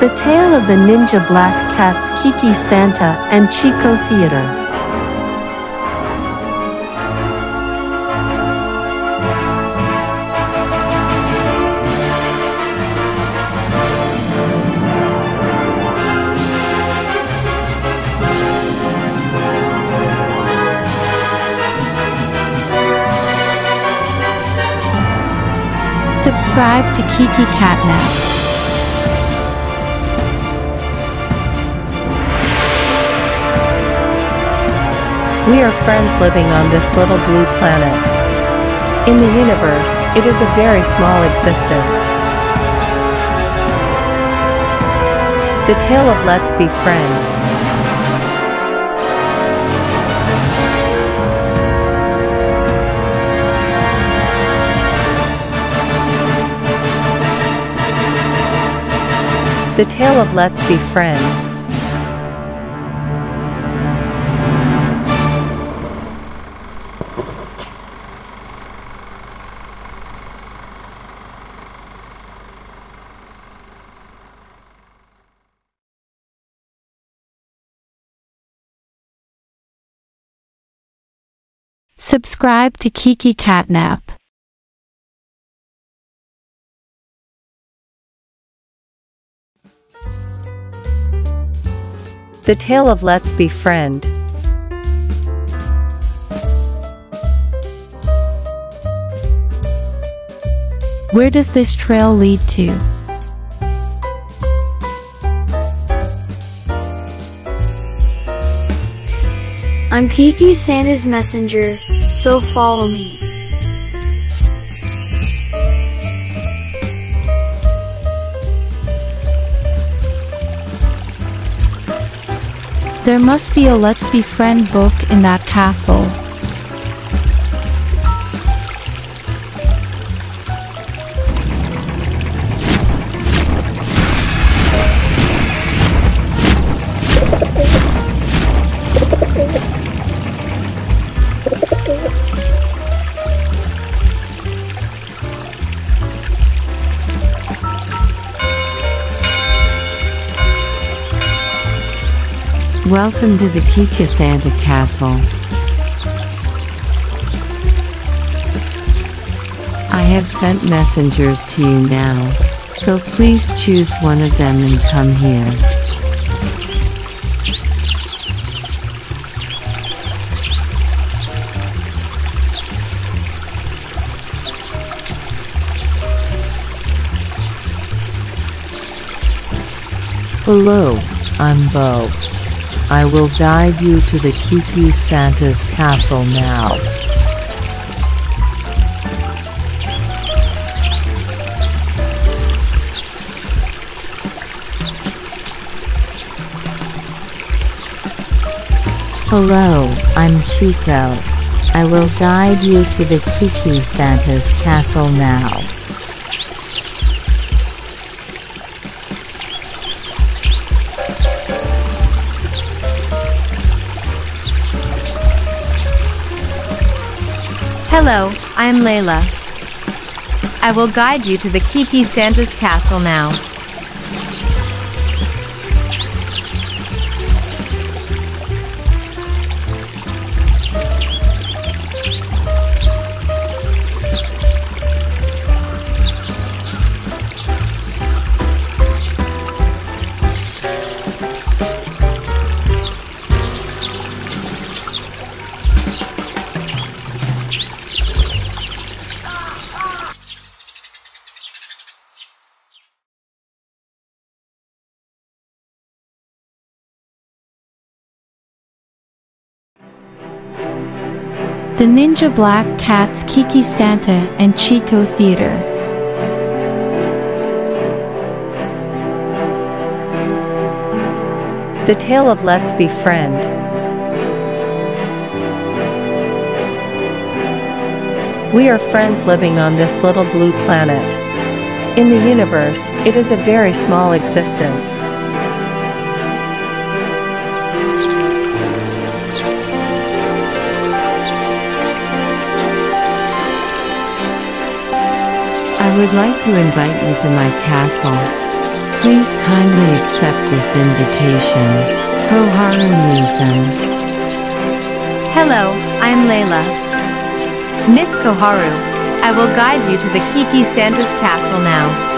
The Tale of the Ninja Black Cats Kiki Santa and Chico Theater. Subscribe to Kiki Catnap. We are friends living on this little blue planet. In the universe, it is a very small existence. The tale of Let's Be Friend. The tale of Let's Be Friend. Subscribe to Kiki Catnap. The tale of Let's Be Friend. Where does this trail lead to? I'm Kiki Santa's messenger, so follow me. There must be a Let's Be Friend book in that castle. Welcome to the Kiki Santa Castle. I have sent messengers to you now, so please choose one of them and come here. Hello, I'm Bo. I will guide you to the Kiki Santa's castle now. Hello, I'm Chico. I will guide you to the Kiki Santa's castle now. Hello, I'm Layla. I will guide you to the Kiki Santa's castle now. The Ninja Black Cats Kiki Santa and Chico Theater. The tale of Let's Be Friend. We are friends living on this little blue planet. In the universe, it is a very small existence. Would like to invite you to my castle. Please kindly accept this invitation. Koharu Mizan. Hello, I'm Layla. Miss Koharu, I will guide you to the Kiki Santa's castle now.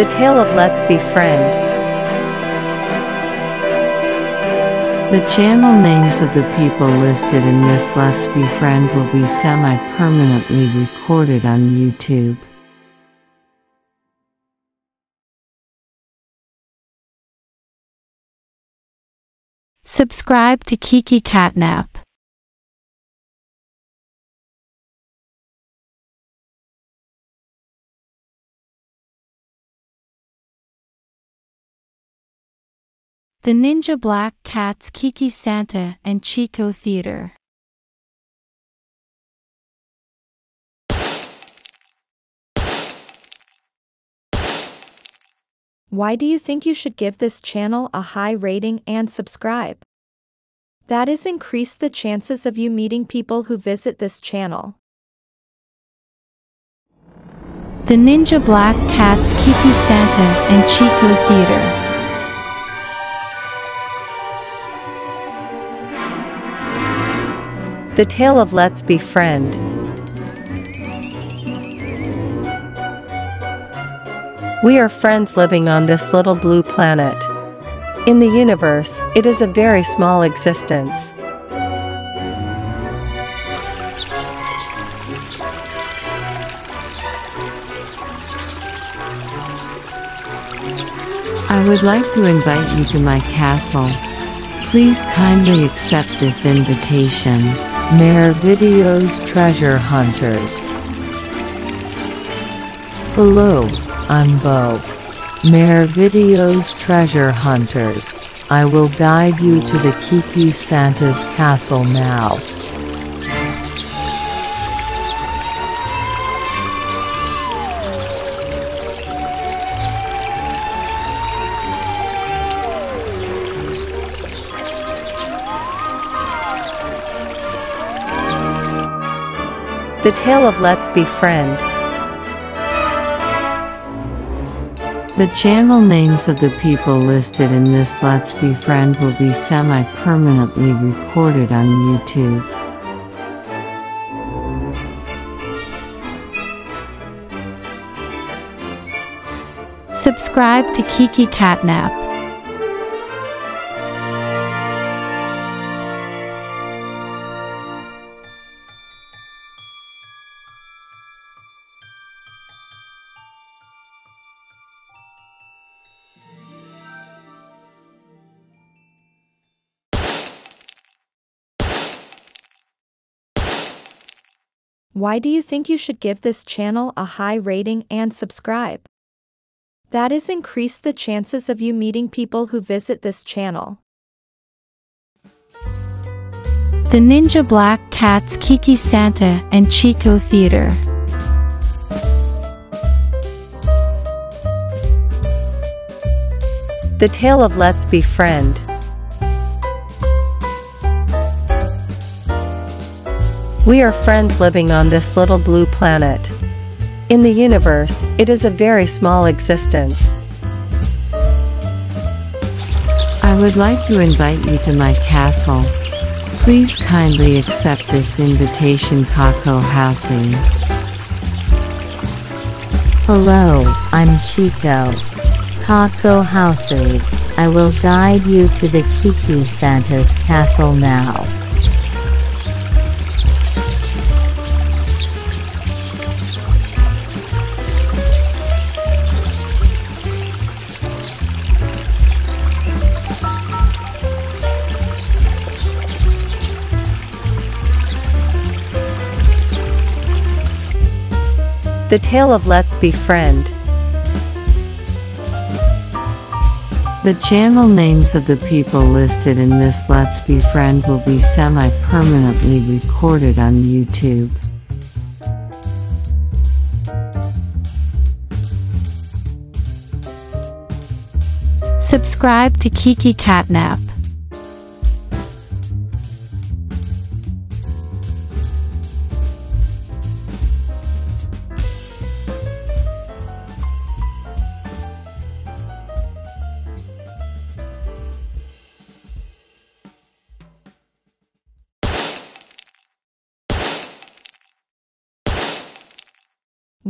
The tale of Let's Be Friend. The channel names of the people listed in this Let's Be Friend will be semi-permanently recorded on YouTube. Subscribe to Kiki Catnap. The Ninja Black Cats Kiki Santa and Chico Theater. Why do you think you should give this channel a high rating and subscribe? That is increase the chances of you meeting people who visit this channel. The Ninja Black Cats Kiki Santa and Chico Theater. The tale of Let's Be Friend. We are friends living on this little blue planet. In the universe, it is a very small existence. I would like to invite you to my castle. Please kindly accept this invitation. MAER Videos Treasure Hunters. Hello, I'm Bo. MAER Videos Treasure Hunters. I will guide you to the Kiki Santa's castle now. The tale of Let's Be Friend. The channel names of the people listed in this Let's Be Friend will be semi-permanently recorded on YouTube. Subscribe to Kiki Catnap. Why do you think you should give this channel a high rating and subscribe? That is increase the chances of you meeting people who visit this channel. The Ninja Black Cats Kiki Santa and Chico Theater. The tale of Let's Be Friend. We are friends living on this little blue planet. In the universe, it is a very small existence. I would like to invite you to my castle. Please kindly accept this invitation Kako Housing. Hello, I'm Chico. Kako Housing. I will guide you to the Kiki Santa's castle now. The tale of Let's Be Friend. The channel names of the people listed in this Let's Befriend will be semi-permanently recorded on YouTube. Subscribe to Kiki Catnap.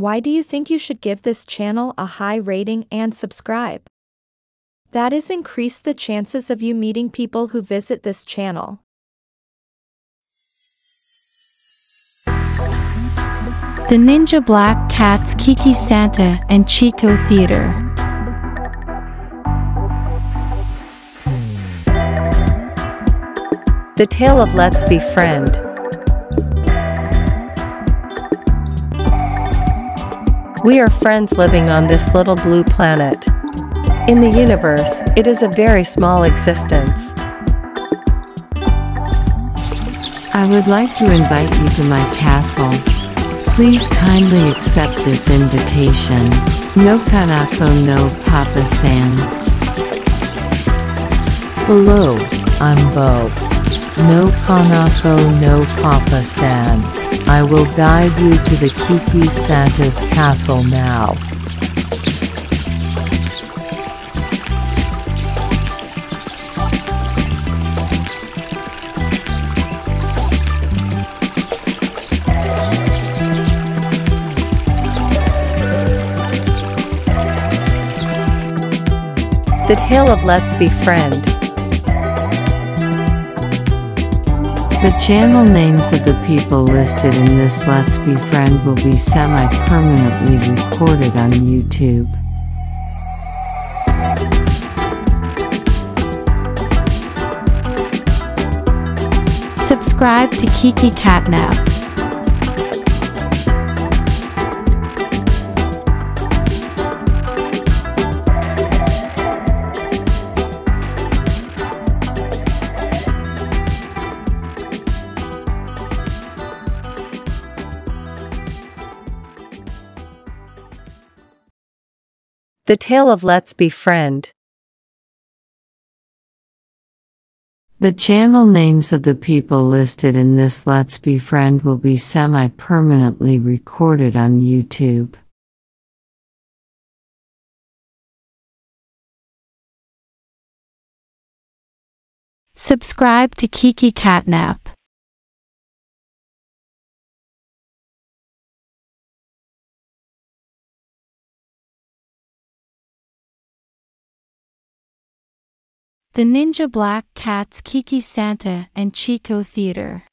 Why do you think you should give this channel a high rating and subscribe? That is increase the chances of you meeting people who visit this channel. The Ninja Black Cats Kiki Santa and Chico Theater. The Tale of Let's Befriend. We are friends living on this little blue planet. In the universe, it is a very small existence. I would like to invite you to my castle. Please kindly accept this invitation. No Kanako no Papa San. Hello, I'm Bo. No Kanako no Papa San. I will guide you to the Kiki Santa's castle now. The Tale of Let's Befriend The channel names of the people listed in this Let's Be Friend will be semi-permanently recorded on YouTube. Subscribe to Kiki Catnap. The Tale of Let's Befriend. The channel names of the people listed in this Let's Befriend will be semi-permanently recorded on YouTube. Subscribe to Kiki Catnap. The Ninja Black Cats Kiki Santa and Chico Theater.